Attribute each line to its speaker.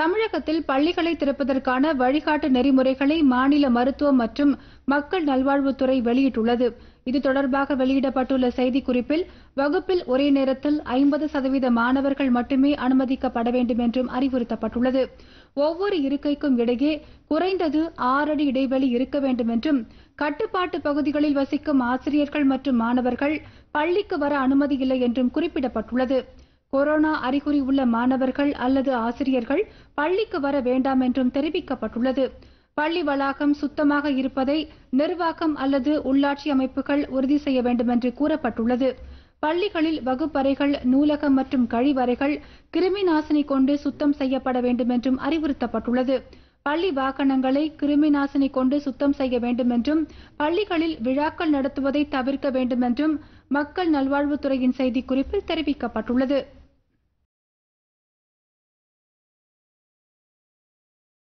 Speaker 1: தமிழகத்தில் பள்ளிகளை திறப்பதற்கான வழிகாட்டு நெறிமுறைகளை மாநில மருத்துவம் மற்றும் மக்கள் நல்வாழ்வுத்துறை வெளியிட்டுள்ளது. இது தொடர்பாக வெளியிடப்பட்டுள்ள செய்திக்குறிப்பில் வகுப்பில் ஒரே நேரத்தில் ஐம்பது சதவீத மாணவர்கள் மட்டுமே அனுமதிக்கப்பட வேண்டும் என்றும் அறிவுறுத்தப்பட்டுள்ளது. ஒவ்வொரு இருக்கைக்கும் இடையே குறைந்தது ஆறடி இடைவெளி இருக்க வேண்டும் என்றும் கட்டுப்பாட்டு பகுதிகளில் வசிக்கும் ஆசிரியர்கள் மற்றும் மாணவர்கள் பள்ளிக்கு வர அனுமதி இல்லை என்றும் குறிப்பிடப்பட்டுள்ளது. கொரோனா அறிகுறி உள்ள மாணவர்கள் அல்லது ஆசிரியர்கள் பள்ளிக்கு வர வேண்டாம் என்றும் தெரிவிக்கப்பட்டுள்ளது. பள்ளி வளாகம் சுத்தமாக இருப்பதை நிர்வாகம் அல்லது உள்ளாட்சி அமைப்புகள் உறுதி செய்ய வேண்டும் என்று கூறப்பட்டுள்ளது. பள்ளிகளில் வகுப்பறைகள் நூலகம் மற்றும் கழிவறைகள் கிருமி நாசினி கொண்டு சுத்தம் செய்யப்பட வேண்டும் என்றும் அறிவுறுத்தப்பட்டுள்ளது. பள்ளி வாகனங்களை கிருமி நாசினி கொண்டு சுத்தம் செய்ய வேண்டும் என்றும் பள்ளிகளில் விழாக்கள் நடத்துவதை தவிர்க்க வேண்டும் என்றும் மக்கள் நல்வாழ்வுத்துறையின் செய்திக்குறிப்பில் தெரிவிக்கப்பட்டுள்ளது.